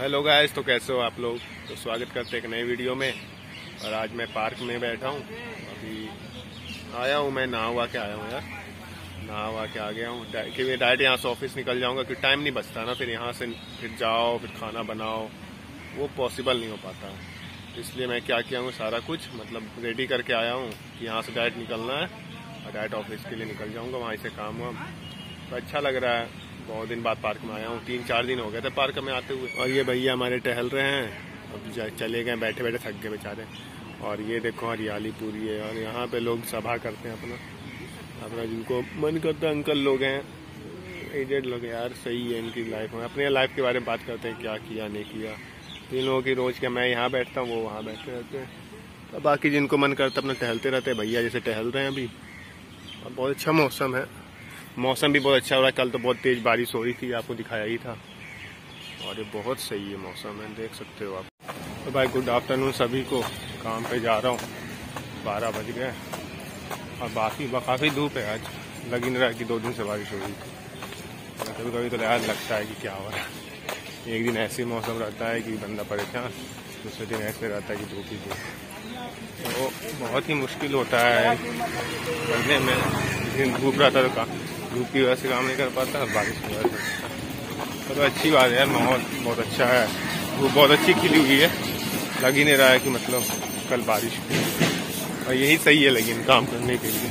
Hello guys तो कैसे हो आप लोग? तो स्वागत करते हैं एक नई वीडियो में। और आज मैं पार्क में बैठा हूँ। अभी आया हूँ मैं, नहा हुआ के आया हूँ यार। नहा हुआ के आ गया हूँ। क्योंकि डायरेक्ट यहाँ से ऑफ़िस निकल जाऊँगा, क्योंकि टाइम नहीं बचता ना, फिर यहाँ से फिर जाओ, फिर खाना बनाओ। वो पॉसिबल नहीं हो पाता। इसलिए मैं क्या किया हूँ, सारा कुछ मतलब रेडी करके आया हूँ कि यहाँ से डायरेक्ट निकलना है। और डायरेक्ट ऑफ़िस के लिए निकल जाऊँगा, वहाँ से काम वाम। तो अच्छा लग रहा है। बहुत दिन बाद पार्क में आया हूँ, तीन चार दिन हो गए थे पार्क में आते हुए। और ये भैया हमारे टहल रहे हैं, अब चले गए, बैठे बैठे थक गए बेचारे। और ये देखो हरियाली पूरी है, और यहाँ पे लोग सभा करते हैं अपना। अपना जिनको मन करता है, अंकल लोग हैं। एजेड लोग यार, सही है इनकी लाइफ में। अपने लाइफ के बारे में बात करते हैं, क्या किया, नहीं किया। इन लोगों की रोज क्या मैं यहाँ बैठता हूँ, वो वहाँ बैठते रहते हैं। तो बाकी जिनको मन करता अपना टहलते रहते हैं। भैया जैसे टहल रहे हैं अभी। और बहुत अच्छा मौसम है। मौसम भी बहुत अच्छा हो रहा है। कल तो बहुत तेज़ बारिश हो रही थी, आपको दिखाया ही था। और ये बहुत सही है मौसम, है, देख सकते हो आप। तो भाई, गुड आफ्टरनून सभी को। काम पे जा रहा हूँ। बारह बज गए। और बाकी काफ़ी धूप है आज। लग ही नहीं रहा कि दो दिन से बारिश हो रही थी। कभी कभी तो याद लगता है कि क्या हो रहा है। एक दिन ऐसे मौसम रहता है कि बंदा परेशान, दूसरे दिन ऐसे रहता है कि धूप ही धूप। तो बहुत ही मुश्किल होता है। करने में दिन धूप रहता है तो धूप की वजह से काम नहीं कर पाता बारिश की वजह से। तो अच्छी बात है यार माहौल बहुत अच्छा है। वो बहुत अच्छी खिली हुई है। लग ही नहीं रहा है कि मतलब कल बारिश और यही सही है लेकिन काम करने के लिए।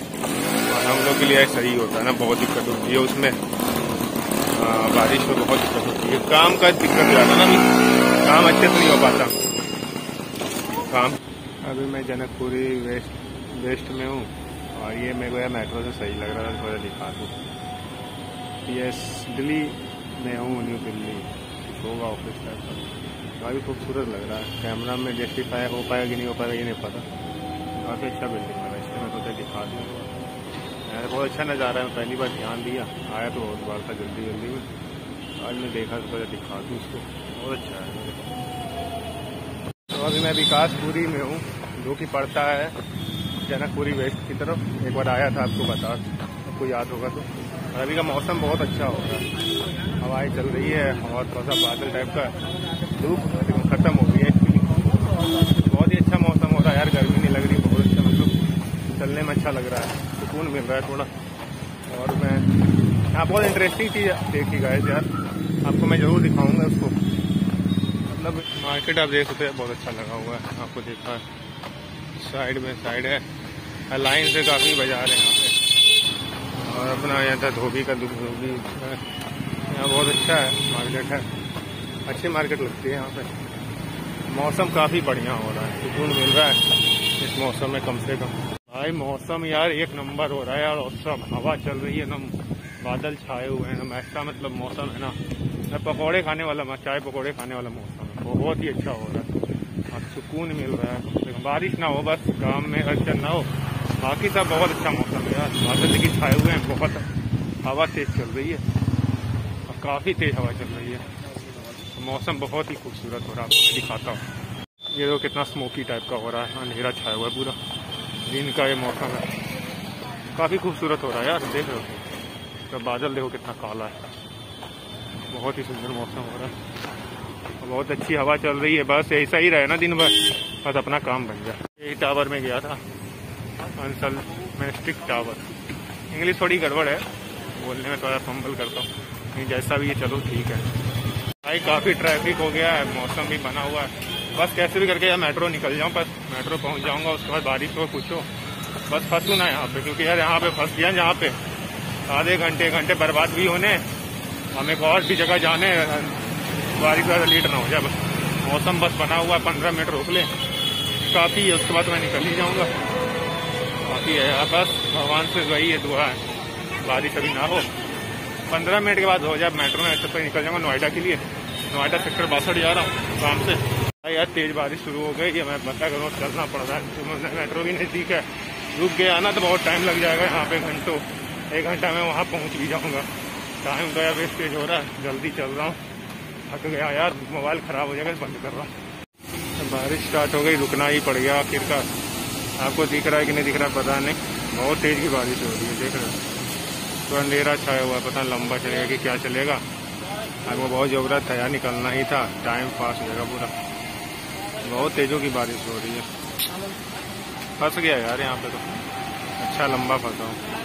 और हम लोग के लिए सही होता है ना बहुत दिक्कत होती है उसमें। आ, बारिश में बहुत दिक्कत होती है। काम का दिक्कत जाता ना काम अच्छे से नहीं हो पाता। काम अभी मैं जनकपुरी वेस्ट वेस्ट में हूँ। और ये मेरे को यार मेट्रो से सही लग रहा था थोड़ा दिखा दूँ। यस दिल्ली में हूँ न्यू दिल्ली होगा ऑफ़िस टाइप का। काफ़ी खूबसूरत लग रहा है। कैमरा में जस्टिफाई हो पाएगा कि नहीं हो पाएगा ये नहीं पता। काफ़ी अच्छा बिल्डिंग है इसलिए मैं सोचा दिखा दूँ बहुत अच्छा नज़ारा है पहली बार ध्यान दिया। आया तो बहुत बार था जल्दी जल्दी में। आज मैं देखा तो पहले दिखा दूँ इसको बहुत अच्छा है तो अभी मैं विकासपुरी में हूँ, जो कि पड़ता है जनकपुरी वेस्ट की तरफ़। एक बार आया था आपको बता, आपको याद होगा तो। और अभी का मौसम बहुत अच्छा हो रहा है। हवाएँ चल रही है और थोड़ा सा बादल टाइप का धूप खत्म हो गई है। बहुत ही अच्छा मौसम हो रहा है यार, गर्मी नहीं लग रही, बहुत अच्छा मतलब चलने में अच्छा लग रहा है। सुकून मिल रहा है थोड़ा। और मैं, यहाँ बहुत इंटरेस्टिंग चीज़ देखी गए यार। आपको मैं ज़रूर दिखाऊँगा उसको। मतलब मार्केट आप देख सकते हैं, बहुत अच्छा लगा हुआ है, आपको देखा है। साइड में साइड है। लाइन से काफ़ी बाज़ार है यहाँ पे। और अपना यहाँ था धोबी का धोबी, यहाँ बहुत अच्छा है मार्केट है। अच्छी मार्केट लगती है यहाँ पे। मौसम काफ़ी बढ़िया हो रहा है, सुकून मिल रहा है इस मौसम में कम से कम। भाई, मौसम यार एक नंबर हो रहा है यार, और सब हवा चल रही है, एकदम बादल छाए हुए हैं, एकदम ऐसा मतलब मौसम है ना। मैं पकौड़े खाने वाला चाय पकौड़े खाने वाला मौसम है, बहुत ही अच्छा हो रहा है। और सुकून मिल रहा है बारिश ना हो, बस गाँव में अड़चन ना हो। बाकी सब बहुत अच्छा मौसम है यार। बादल लेकिन छाए हुए हैं, बहुत हवा तेज चल रही है। और काफ़ी तेज हवा चल रही है। मौसम बहुत ही खूबसूरत हो रहा है आपको दिखाता हूँ। ये देखो कितना स्मोकी टाइप का हो रहा है, अंधेरा छाया हुआ है पूरा। दिन का ये मौसम है। काफ़ी खूबसूरत हो रहा है यार, देख रहे हो। तो बादल देखो कितना काला है। बहुत ही सुंदर मौसम हो रहा है। बहुत अच्छी हवा चल रही है, बस ऐसा ही रहे ना दिन भर, बस अपना काम बन जाए यही टावर में गया था। अंसल में स्टिक टावर इंग्लिश थोड़ी गड़बड़ है, बोलने में थोड़ा फंबल करता हूँ। जैसा भी ये चलो ठीक है। भाई, काफ़ी ट्रैफ़िक हो गया है, मौसम भी बना हुआ है। बस कैसे भी करके यार मेट्रो निकल जाऊँ, बस मेट्रो पहुँच जाऊँगा, उसके बाद बारिश हो पूछो बस फंसू ना यहाँ पे, क्योंकि यार यहाँ पे फंस गया जहाँ पे। आधे घंटे घंटे बर्बाद भी होने हमें को और भी जगह जाने बारिश ज़्यादा लेट ना हो जाए बस। मौसम बस बना हुआ है, पंद्रह मिनट रोक ले। काफ़ी है, उसके बाद मैं निकल ही जाऊँगा। बाकी है। बस भगवान से वही है, दुआ है। बारिश अभी ना हो। पंद्रह मिनट के बाद हो जाए। मेट्रो में ऐसे निकल जाऊँगा नोएडा के लिए। नोएडा सेक्टर बासठ जा रहा हूँ काम से। यार, तेज बारिश शुरू हो गई है। मैं पता करूँ चलना पड़ रहा है। तो मेट्रो भी नज़दीक है, रुक गया ना तो बहुत टाइम लग जाएगा यहाँ पे घंटों। एक घंटा में वहाँ पहुँच भी जाऊँगा। टाइम तो यार वेस्टेज हो रहा है। जल्दी चल रहा हूँ। थक गया यार। मोबाइल ख़राब हो जाएगा, बंद कर रहा हूँ। बारिश स्टार्ट हो गई, रुकना ही पड़ गया आखिरकार। आपको दिख रहा है कि नहीं दिख रहा है पता नहीं। बहुत तेज़ की बारिश हो रही है, देख रहे हो। तो अंधेरा छाया हुआ है, पता लंबा चलेगा कि क्या चलेगा। आपको बहुत ज़रूरत था यार निकलना ही था टाइम पास हो जाएगा पूरा। बहुत तेज़ों की बारिश हो रही है। फंस गया यार यहाँ पे तो। अच्छा लंबा फंसा हूँ।